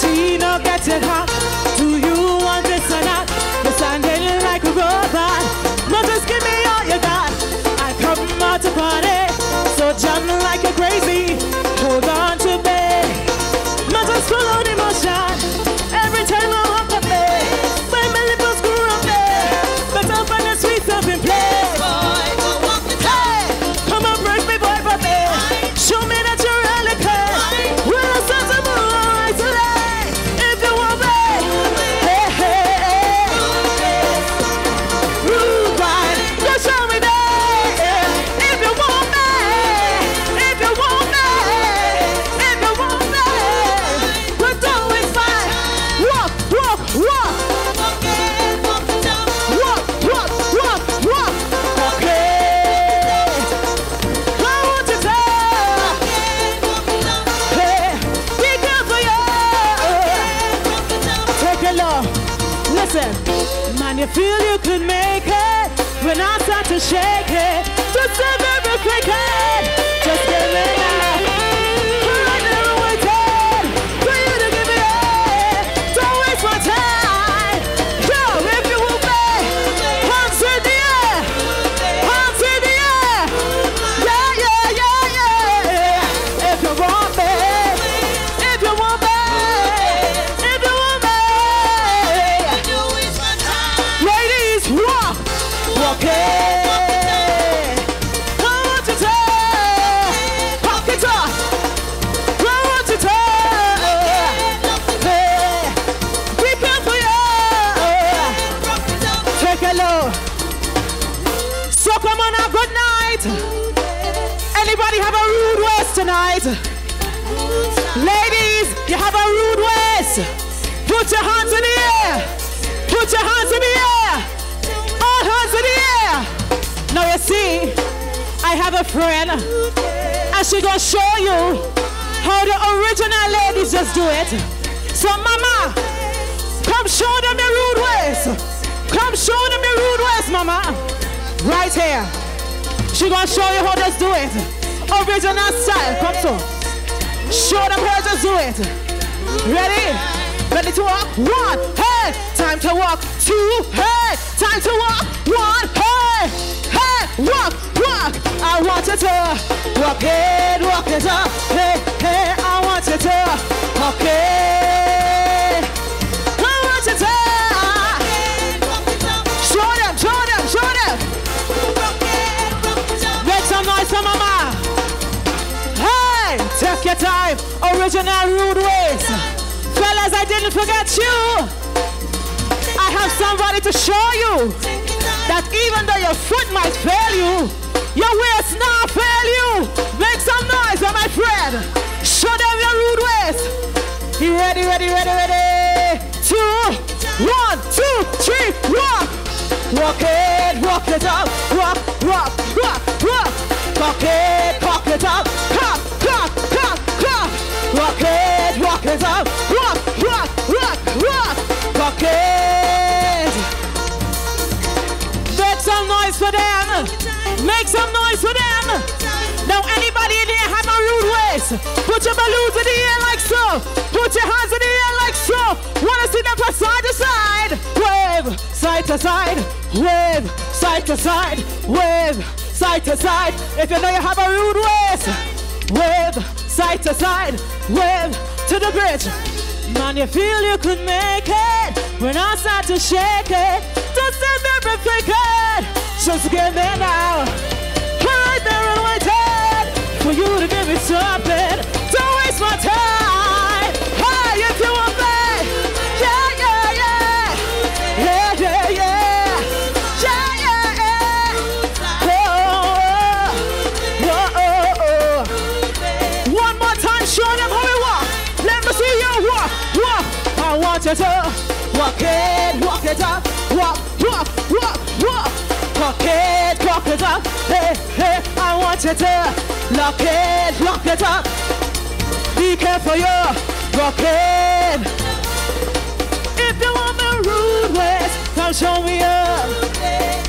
party no getting hot. Do you want this or not? You're standing like a robot. No, just give me all you got. I come out to party, so jump like a Listen, man, you feel you could make it when I start to shake it. Just a it. Just give me have a rude waist tonight? Ladies, you have a rude waist. Put your hands in the air. Put your hands in the air. All hands in the air. Now you see, I have a friend, and she gonna show you how the original ladies just do it. So, mama, come show them your rude ways. Come show them your rude ways, mama. Right here. She gonna show you how to do it. Original style. Come so. Show them how to do it. Ready? Ready to walk? One, hey, time to walk. Two, hey, time to walk. One, hey, hey, walk, walk. I want you to walk it, walk it up. Original rude ways. Fellas, I didn't forget you. I have somebody to show you that even though your foot might fail you, your waist now fail you. Make some noise, my friend. Show them your rude ways. You ready, ready, ready, ready? Two, one, two, three, walk. Walk it, walk it up, Put your balloons in the air like so. Put your hands in the air like so. Wanna see them from side to side? Wave, side to side. Wave, side to side. Wave, side to side. If you know you have a rude ways, wave, side to side. Wave to the bridge. Man, you feel you could make it when I start to shake it. Just very fake it. Just get there now. Right there and waiting for you to give me something. Want you walk it, walk it up, walk, walk, walk, walk. Walk it, walk it up. Hey, hey, I want you to lock it, lock it up. Be careful, you rock it. If you want the rude come show me up.